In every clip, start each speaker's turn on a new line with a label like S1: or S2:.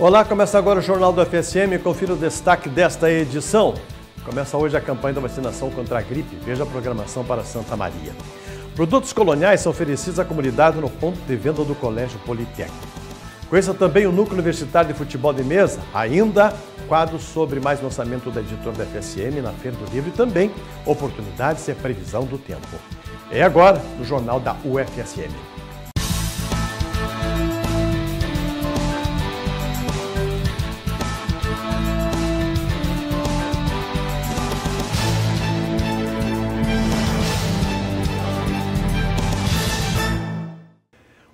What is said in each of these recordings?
S1: Olá, começa agora o Jornal do FSM. Confira o destaque desta edição. Começa hoje a campanha da vacinação contra a gripe. Veja a programação para Santa Maria. Produtos coloniais são oferecidos à comunidade no ponto de venda do Colégio Politécnico. Conheça também o Núcleo Universitário de Futebol de Mesa, ainda quadro sobre mais lançamento da editora da FSM na Feira do Livro e também oportunidades e previsão do tempo. É agora no Jornal da UFSM.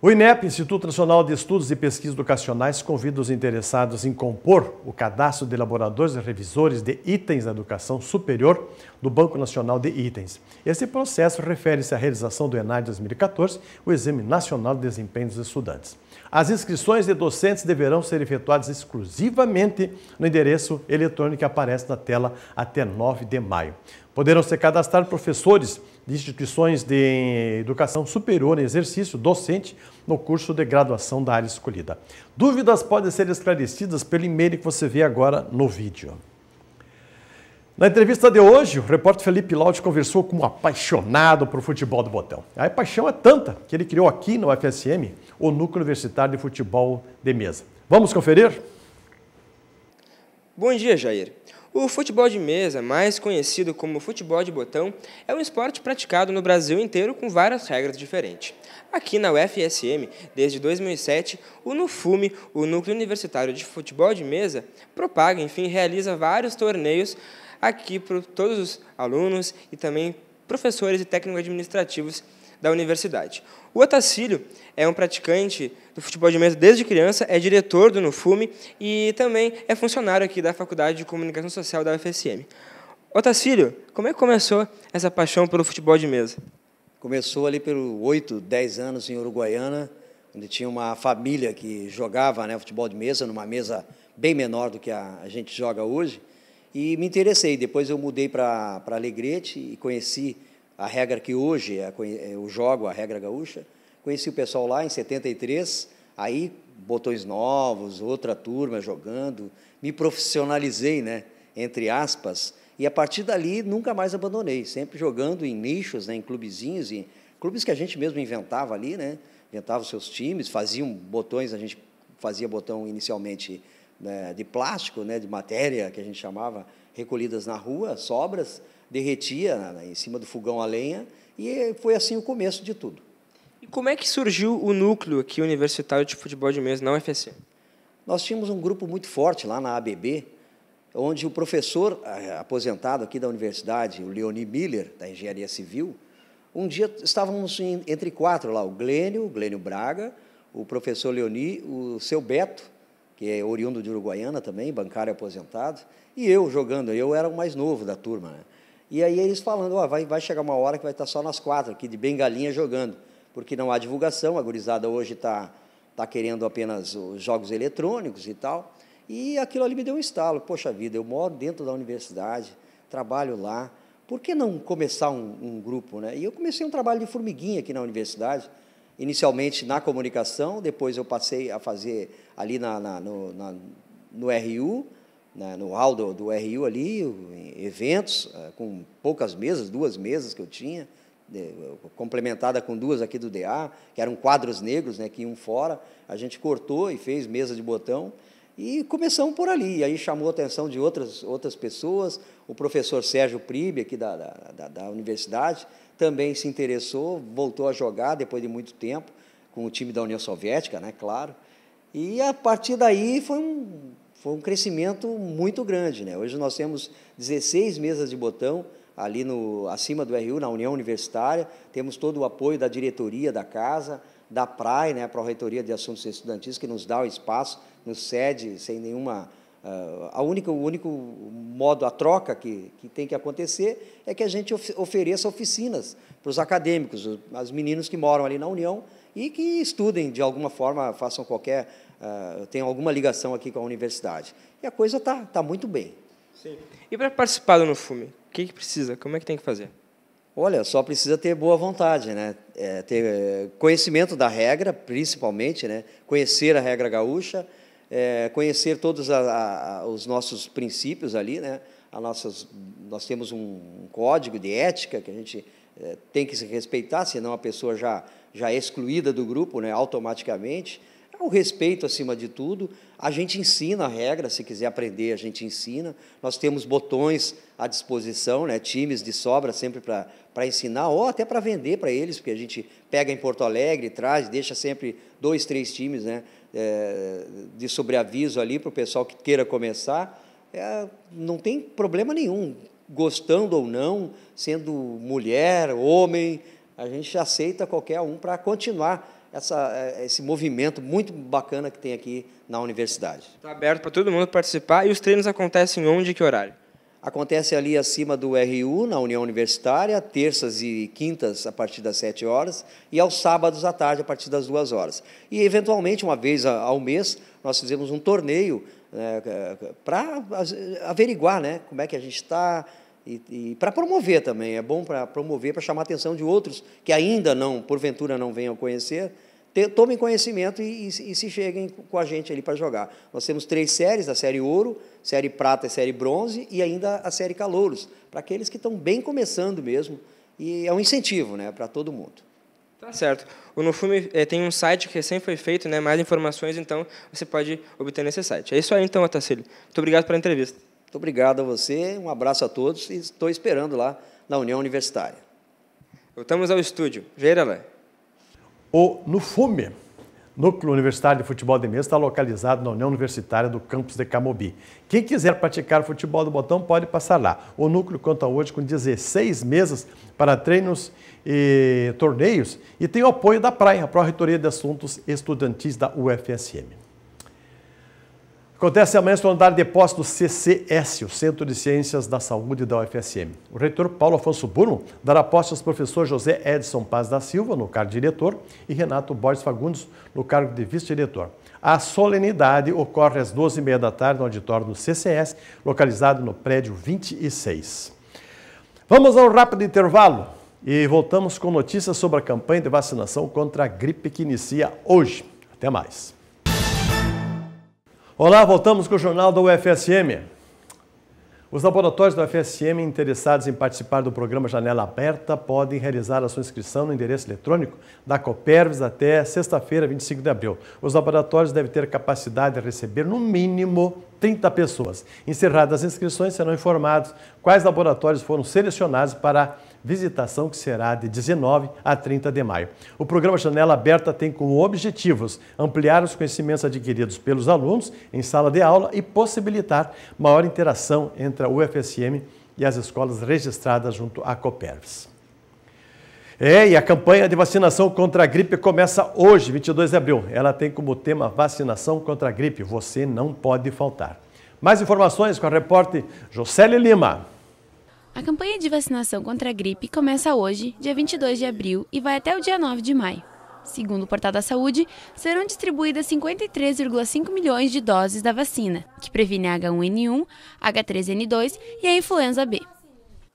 S1: O INEP, Instituto Nacional de Estudos e Pesquisas Educacionais, convida os interessados em compor o cadastro de elaboradores e revisores de itens da educação superior do Banco Nacional de Itens. Esse processo refere-se à realização do ENAD 2014, o Exame Nacional de Desempenho dos Estudantes. As inscrições de docentes deverão ser efetuadas exclusivamente no endereço eletrônico que aparece na tela até 9 de maio. Poderão ser cadastrados professores de instituições de educação superior em exercício docente no curso de graduação da área escolhida. Dúvidas podem ser esclarecidas pelo e-mail que você vê agora no vídeo. Na entrevista de hoje, o repórter Felipe Laude conversou com um apaixonado por futebol do botão. A paixão é tanta que ele criou aqui no UFSM o Núcleo Universitário de Futebol de Mesa. Vamos conferir?
S2: Bom dia, Jair. O futebol de mesa, mais conhecido como futebol de botão, é um esporte praticado no Brasil inteiro com várias regras diferentes. Aqui na UFSM, desde 2007, o NUFUME, o Núcleo Universitário de Futebol de Mesa, propaga, enfim, realiza vários torneios aqui para todos os alunos e também professores e técnicos administrativos da universidade. O Otacílio é um praticante do futebol de mesa desde criança, é diretor do Nufume e também é funcionário aqui da Faculdade de Comunicação Social da UFSM. Otacílio, como é que começou essa paixão pelo futebol de mesa?
S3: Começou ali pelos 8, 10 anos em Uruguaiana, onde tinha uma família que jogava né, futebol de mesa, numa mesa bem menor do que a, gente joga hoje, e me interessei. Depois eu mudei para Alegrete e conheci a regra que hoje é, eu jogo, a regra gaúcha. Conheci o pessoal lá em 73, aí botões novos, outra turma jogando, me profissionalizei, né, entre aspas, e a partir dali nunca mais abandonei, sempre jogando em nichos, né, em clubezinhos, em clubes que a gente mesmo inventava ali, né, inventava os seus times, faziam botões, a gente fazia botão inicialmente né, de plástico, né, de matéria que a gente chamava, recolhidas na rua, sobras, derretia em cima do fogão a lenha, e foi assim o começo de tudo.
S2: E como é que surgiu o núcleo aqui universitário de futebol de mesa na UFC?
S3: Nós tínhamos um grupo muito forte lá na ABB, onde o professor aposentado aqui da universidade, o Leoni Miller, da Engenharia Civil, um dia estávamos entre quatro lá, o Glênio, o Glênio Braga, o professor Leoni, o seu Beto, que é oriundo de Uruguaiana também, bancário aposentado, e eu jogando, eu era o mais novo da turma. Né? E aí eles falando, oh, vai, vai chegar uma hora que vai estar só nós quatro aqui, de bengalinha jogando, porque não há divulgação, a gurizada hoje está tá querendo apenas os jogos eletrônicos e tal. E aquilo ali me deu um estalo. Poxa vida, eu moro dentro da universidade, trabalho lá, por que não começar um, um grupo? Né? E eu comecei um trabalho de formiguinha aqui na universidade, inicialmente na comunicação, depois eu passei a fazer ali na, na, no, na, no RU, né, no hall do, do RU ali, eventos, eh, com poucas mesas, duas mesas que eu tinha, complementada com duas aqui do DA, que eram quadros negros, né, que iam fora. A gente cortou e fez mesa de botão e começamos por ali. E aí chamou a atenção de outras, outras pessoas. O professor Sérgio Pribe, aqui da, da, da universidade, também se interessou, voltou a jogar depois de muito tempo, com o time da União Soviética, né, claro. E a partir daí foi um foi um crescimento muito grande. Né? Hoje nós temos 16 mesas de botão ali no, acima do RU, na União Universitária, temos todo o apoio da diretoria da casa, da PRAE, né, a Pró-Reitoria de Assuntos Estudantis, que nos dá o espaço, nos cede sem nenhuma... Uh, a única, o único modo, a troca que, que tem que acontecer é que a gente of, ofereça oficinas para os acadêmicos, os, meninos que moram ali na União e que estudem de alguma forma, façam qualquer uh, tem alguma ligação aqui com a universidade. E a coisa está tá muito bem.
S2: Sim. E para participar do NUFUME, o que, que precisa? Como é que tem que fazer?
S3: Olha, só precisa ter boa vontade, né? É, ter conhecimento da regra, principalmente, né? Conhecer a regra gaúcha, é, conhecer todos a, a, os nossos princípios ali, né? A nossas, nós temos um código de ética que a gente é, tem que se respeitar, senão a pessoa já, já é excluída do grupo né, automaticamente. É o respeito acima de tudo. A gente ensina a regra, se quiser aprender, a gente ensina. Nós temos botões à disposição, né, times de sobra sempre para ensinar, ou até para vender para eles, porque a gente pega em Porto Alegre, traz, deixa sempre dois, três times né, é, de sobreaviso ali para o pessoal que queira começar. É, não tem problema nenhum, gostando ou não, sendo mulher, homem, a gente aceita qualquer um para continuar essa, é, esse movimento muito bacana que tem aqui na universidade.
S2: Está aberto para todo mundo participar e os treinos acontecem onde e que horário?
S3: Acontece ali acima do RU, na União Universitária, terças e quintas a partir das 7 horas e aos sábados à tarde a partir das 2 horas. E, eventualmente, uma vez ao mês, nós fizemos um torneio né, para averiguar né, como é que a gente está e, e para promover também. É bom para promover, para chamar a atenção de outros que ainda não, porventura, não venham conhecer, tomem conhecimento e, e, e, se cheguem com a gente ali para jogar. Nós temos três séries, a série ouro, série prata e série bronze, e ainda a série calouros, para aqueles que estão bem começando mesmo, e é um incentivo né, para todo mundo.
S2: Tá certo. O Nufume é, tem um site que recém foi feito, né, mais informações, então você pode obter nesse site. É isso aí então, Otacílio. Muito obrigado pela entrevista.
S3: Muito obrigado a você, um abraço a todos e estou esperando lá na União Universitária.
S2: Voltamos ao estúdio. Jair Alain.
S1: O NUFUME, Núcleo Universitário de Futebol de Mesa, está localizado na União Universitária do campus de Camobi. Quem quiser praticar futebol do botão pode passar lá. O núcleo conta hoje com 16 mesas para treinos e torneios e tem o apoio da Praia, a Pró-Reitoria de Assuntos Estudantis da UFSM. Acontece amanhã no andar de posse do CCS, o Centro de Ciências da Saúde da UFSM. O reitor Paulo Afonso Bruno dará posse aos professores José Edson Paz da Silva, no cargo de diretor, e Renato Borges Fagundes, no cargo de vice-diretor. A solenidade ocorre às 12h30 da tarde no auditório do CCS, localizado no prédio 26. Vamos ao rápido intervalo e voltamos com notícias sobre a campanha de vacinação contra a gripe que inicia hoje. Até mais. Olá, voltamos com o Jornal da UFSM. Os laboratórios da UFSM interessados em participar do programa Janela Aberta podem realizar a sua inscrição no endereço eletrônico da Coperves até sexta-feira, 25 de abril. Os laboratórios devem ter capacidade de receber no mínimo 30 pessoas. Encerradas as inscrições, serão informados quais laboratórios foram selecionados para visitação que será de 19 a 30 de maio. O programa Janela Aberta tem como objetivos ampliar os conhecimentos adquiridos pelos alunos em sala de aula e possibilitar maior interação entre a UFSM e as escolas registradas junto à Coperves. É, e a campanha de vacinação contra a gripe começa hoje, 22 de abril. Ela tem como tema vacinação contra a gripe. Você não pode faltar. Mais informações com a repórter Jocely Lima.
S4: A campanha de vacinação contra a gripe começa hoje, dia 22 de abril, e vai até o dia 9 de maio. Segundo o Portal da Saúde, serão distribuídas 53,5 milhões de doses da vacina, que previne H1N1, H3N2 e a influenza B.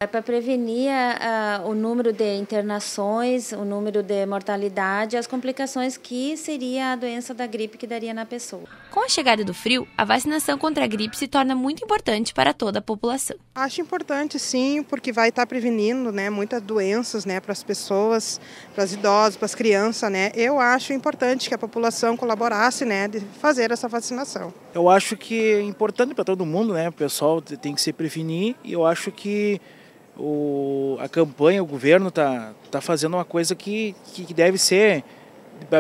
S5: É para prevenir uh, o número de internações, o número de mortalidade, as complicações que seria a doença da gripe que daria na pessoa.
S4: Com a chegada do frio, a vacinação contra a gripe se torna muito importante para toda a população.
S6: Acho importante, sim, porque vai estar prevenindo, né, muitas doenças, né, para as pessoas, para os idosos, para as crianças, né. Eu acho importante que a população colaborasse, né, de fazer essa vacinação.
S7: Eu acho que é importante para todo mundo, né, o pessoal tem que se prevenir e eu acho que o, a campanha, o governo está tá fazendo uma coisa que, que deve ser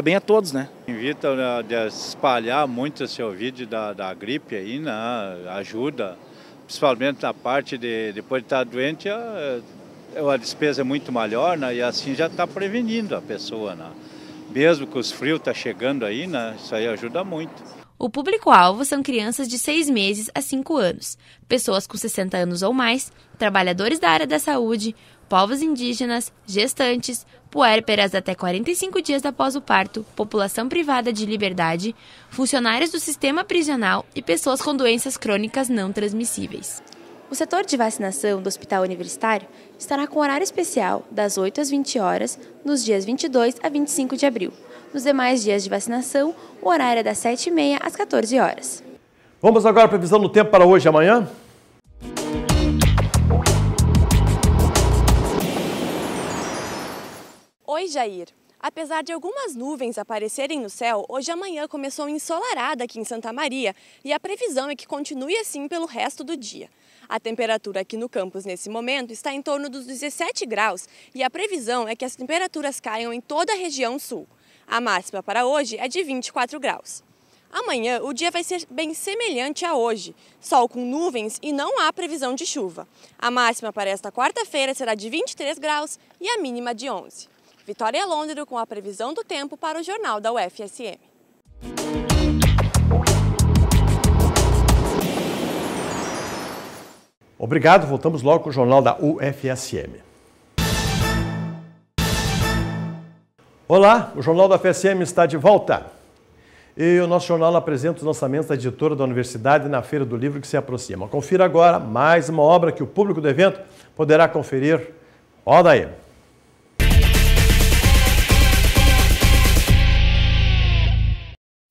S7: bem a todos, né?
S8: Invita a espalhar muito esse vídeo da, da gripe aí, né? Ajuda, principalmente na parte de depois de estar doente, a, a despesa é muito maior, né? E assim já está prevenindo a pessoa, né? Mesmo que os frios tá chegando aí, né? Isso aí ajuda muito.
S4: O público-alvo são crianças de 6 meses a 5 anos, pessoas com 60 anos ou mais, trabalhadores da área da saúde, povos indígenas, gestantes, puérperas até 45 dias após o parto, população privada de liberdade, funcionários do sistema prisional e pessoas com doenças crônicas não transmissíveis.
S9: O setor de vacinação do Hospital Universitário estará com horário especial das 8 às 20 horas nos dias 22 a 25 de abril Nos demais dias de vacinação, o horário é das 7h30 às 14 horas.
S1: Vamos agora à previsão do tempo para hoje e amanhã?
S10: Oi, Jair. Apesar de algumas nuvens aparecerem no céu, hoje e amanhã começou ensolarada aqui em Santa Maria e a previsão é que continue assim pelo resto do dia. A temperatura aqui no campus nesse momento está em torno dos 17 graus e a previsão é que as temperaturas caiam em toda a região sul. A máxima para hoje é de 24 graus. Amanhã o dia vai ser bem semelhante a hoje, sol com nuvens e não há previsão de chuva. A máxima para esta quarta-feira será de 23 graus e a mínima de 11. Vitória Londres com a previsão do tempo para o Jornal da UFSM.
S1: Obrigado, voltamos logo com o Jornal da UFSM. Olá, o Jornal da UFSM está de volta. E o nosso jornal apresenta os lançamentos da editora da universidade na Feira do Livro que se aproxima. Confira agora mais uma obra que o público do evento poderá conferir. Roda aí!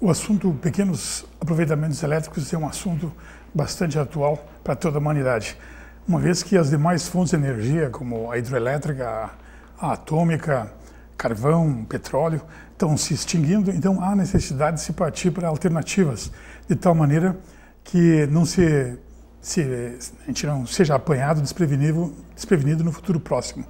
S11: O assunto pequenos aproveitamentos elétricos é um assunto bastante atual para toda a humanidade, uma vez que as demais fontes de energia, como a hidroelétrica, a atômica, carvão, petróleo, estão se extinguindo, então há necessidade de se partir para alternativas, de tal maneira que não se, se a gente não seja apanhado desprevenido, desprevenido no futuro próximo.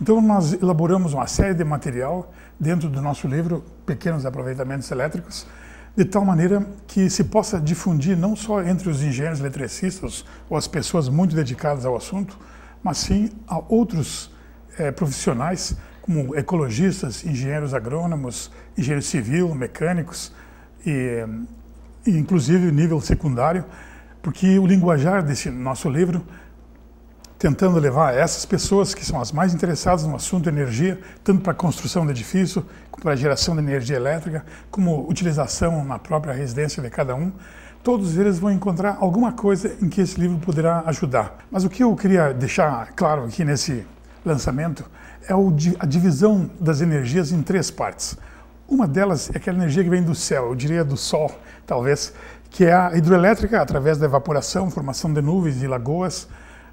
S11: Então nós elaboramos uma série de material dentro do nosso livro Pequenos Aproveitamentos Elétricos, de tal maneira que se possa difundir não só entre os engenheiros eletricistas ou as pessoas muito dedicadas ao assunto, mas sim a outros é, profissionais como ecologistas, engenheiros agrônomos, engenheiro civil, mecânicos e, e inclusive nível secundário, porque o linguajar desse nosso livro tentando levar essas pessoas que são as mais interessadas no assunto energia, tanto para a construção do edifício, para a geração de energia elétrica, como utilização na própria residência de cada um, todos eles vão encontrar alguma coisa em que esse livro poderá ajudar. Mas o que eu queria deixar claro aqui nesse lançamento é a divisão das energias em três partes. Uma delas é aquela energia que vem do céu, eu diria do sol, talvez, que é a hidroelétrica, através da evaporação, formação de nuvens e lagoas,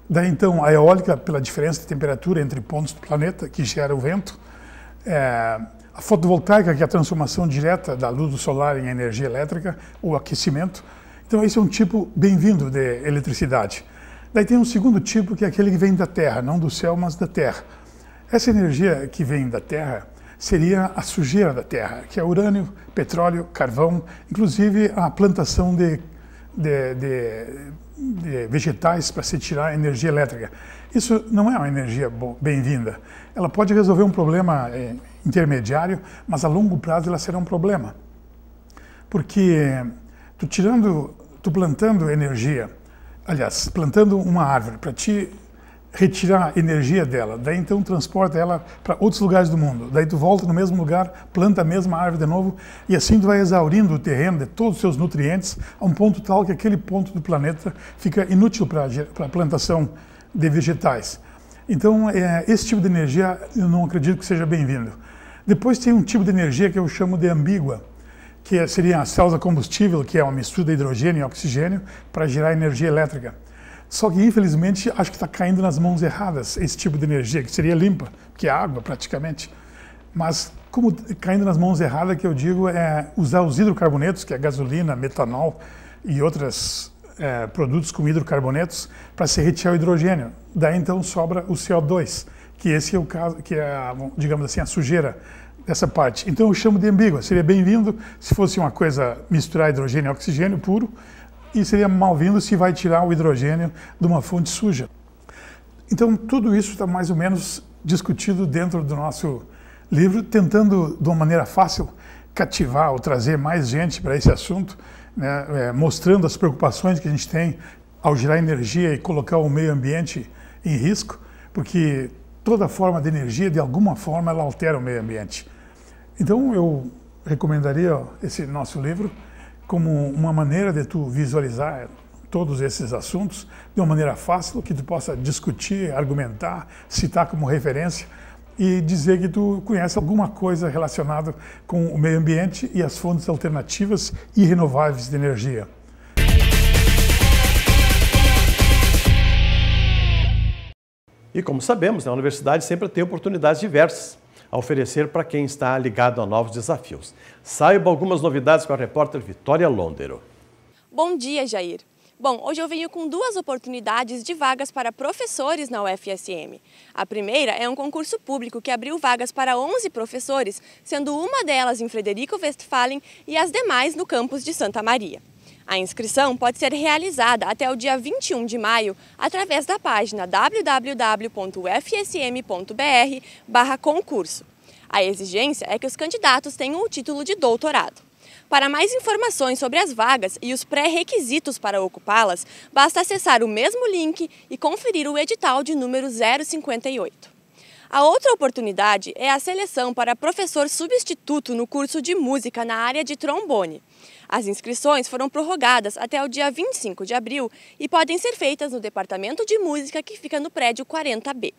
S11: Daí então a eólica, pela diferença de temperatura entre pontos do planeta, que gera o vento. É, a fotovoltaica, que é a transformação direta da luz do solar em energia elétrica, o aquecimento. Então esse é um tipo bem-vindo de eletricidade. Daí tem um segundo tipo, que é aquele que vem da Terra, não do céu, mas da Terra. Essa energia que vem da Terra seria a sujeira da Terra, que é urânio, petróleo, carvão, inclusive a plantação de, de, de vegetais para se tirar energia elétrica. Isso não é uma energia bem-vinda. Ela pode resolver um problema é, intermediário, mas a longo prazo ela será um problema. Porque tu tirando, tu plantando energia, aliás, plantando uma árvore para te retirar energia dela, daí então transporta ela para outros lugares do mundo. Daí tu volta no mesmo lugar, planta a mesma árvore de novo e assim tu vai exaurindo o terreno de todos os seus nutrientes a um ponto tal que aquele ponto do planeta fica inútil para a plantação de vegetais. Então, é, esse tipo de energia eu não acredito que seja bem-vindo. Depois tem um tipo de energia que eu chamo de ambígua, que seria a célula combustível, que é uma mistura de hidrogênio e oxigênio para gerar energia elétrica. Só que, infelizmente, acho que está caindo nas mãos erradas esse tipo de energia, que seria limpa, que é água praticamente. Mas, como caindo nas mãos erradas, que eu digo é usar os hidrocarbonetos, que é gasolina, metanol e outros é, produtos com hidrocarbonetos, para se retirar o hidrogênio. Daí, então, sobra o CO2, que esse é o caso, que é, digamos assim, a sujeira dessa parte. Então, eu chamo de ambígua. Seria bem-vindo se fosse uma coisa misturar hidrogênio e oxigênio puro, e seria mal-vindo se vai tirar o hidrogênio de uma fonte suja. Então, tudo isso está mais ou menos discutido dentro do nosso livro, tentando, de uma maneira fácil, cativar ou trazer mais gente para esse assunto, né, é, mostrando as preocupações que a gente tem ao gerar energia e colocar o meio ambiente em risco, porque toda forma de energia, de alguma forma, ela altera o meio ambiente. Então, eu recomendaria esse nosso livro como uma maneira de tu visualizar todos esses assuntos de uma maneira fácil, que tu possa discutir, argumentar, citar como referência e dizer que tu conhece alguma coisa relacionada com o meio ambiente e as fontes alternativas e renováveis de energia.
S1: E como sabemos, né, a universidade sempre tem oportunidades diversas a oferecer para quem está ligado a novos desafios. Saiba algumas novidades com a repórter Vitória Londero.
S10: Bom dia, Jair. Bom, hoje eu venho com duas oportunidades de vagas para professores na UFSM. A primeira é um concurso público que abriu vagas para 11 professores, sendo uma delas em Frederico Westphalen e as demais no campus de Santa Maria. A inscrição pode ser realizada até o dia 21 de maio através da página www.ufsm.br/concurso. A exigência é que os candidatos tenham o título de doutorado. Para mais informações sobre as vagas e os pré-requisitos para ocupá-las, basta acessar o mesmo link e conferir o edital de número 058. A outra oportunidade é a seleção para professor substituto no curso de música na área de trombone. As inscrições foram prorrogadas até o dia 25 de abril e podem ser feitas no Departamento de Música que fica no prédio 40B.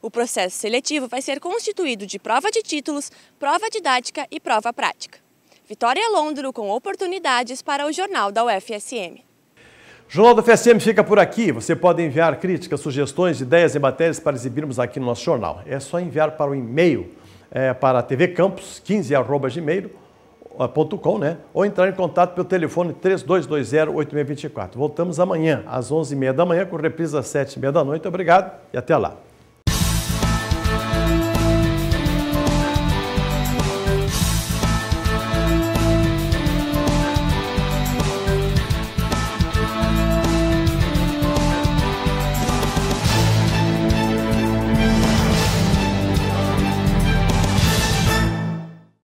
S10: O processo seletivo vai ser constituído de prova de títulos, prova didática e prova prática. Vitória Londro com oportunidades para o Jornal da UFSM.
S1: Jornal da UFSM fica por aqui. Você pode enviar críticas, sugestões, ideias e matérias para exibirmos aqui no nosso jornal. É só enviar para o e-mail é, para tvcampus15.gmail.com com, né? Ou entrar em contato pelo telefone 3220-8624. Voltamos amanhã, às 11h30 da manhã, com reprise às 7h30 da noite. Obrigado e até lá.